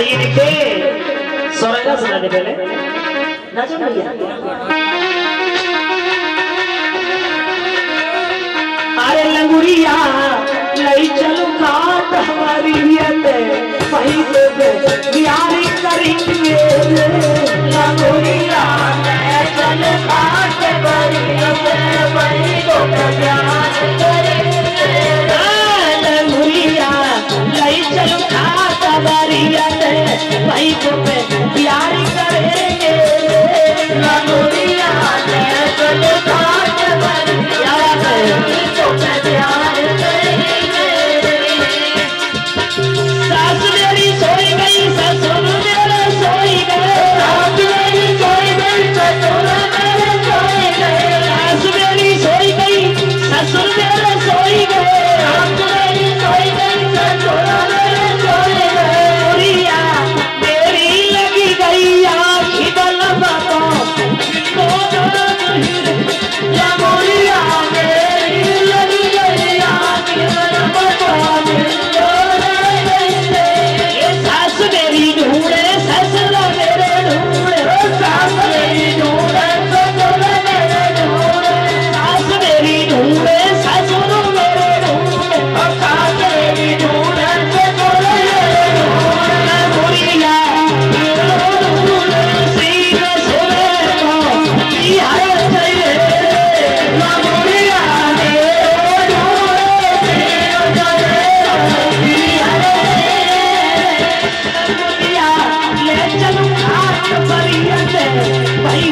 आइए देखते सौरेला सुना पहले। नाचो भैया? अरे लंगुरिया लई चलो घाट हमारी नियत। वहीं से बिहार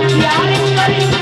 यार